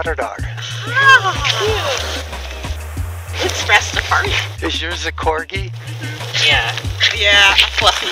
Water dog. Oh, cute. It's Rastafari. Is yours a corgi? Yeah. Yeah, a fluffy.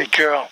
Piqueur.